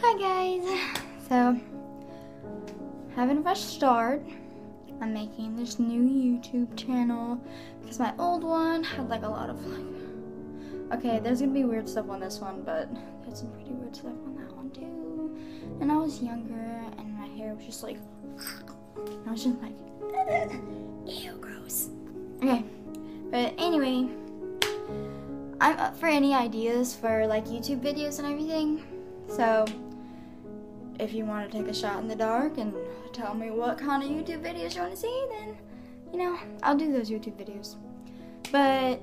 Hi guys. So, having a fresh start. I'm making this new YouTube channel because my old one had like a lot of like. Okay, there's gonna be weird stuff on this one, but there's some pretty weird stuff on that one too. And I was younger, and my hair was just like. I was just like, ew, gross. Okay, but anyway, I'm up for any ideas for like YouTube videos and everything. So, if you want to take a shot in the dark and tell me what kind of YouTube videos you want to see, then, you know, I'll do those YouTube videos. But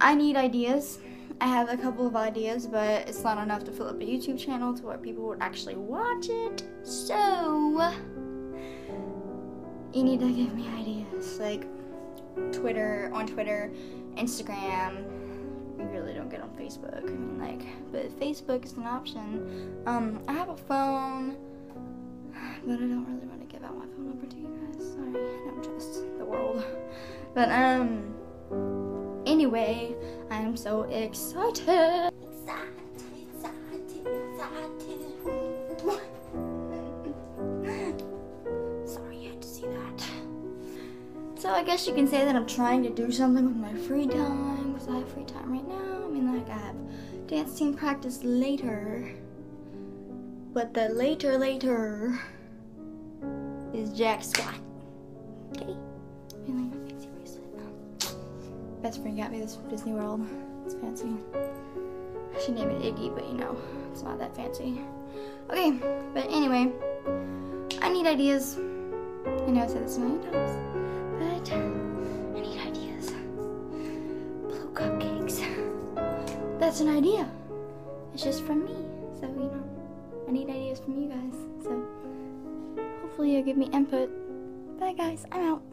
I need ideas. I have a couple of ideas, but it's not enough to fill up a YouTube channel to where people would actually watch it. So, you need to give me ideas. Like, Twitter, on Twitter, Instagram. We really don't get on Facebook. I mean, like, but Facebook is an option. Um, I have a phone, but I don't really want to give out my phone number to you guys. Sorry, I don't trust the world. But um, anyway, I'm so excited. Excited, excited, excited. So I guess you can say that I'm trying to do something with my free time because I have free time right now. I mean, like I have dance team practice later, but the later later is jack squat. Okay, feeling my fancy bracelet. Best friend got me this from Disney World. It's fancy. I should name it Iggy, but you know, it's not that fancy. Okay, but anyway, I need ideas. I know I said this a million times, That's an idea. It's just from me, so you know, I need ideas from you guys. So hopefully you'll give me input. Bye guys, I'm out.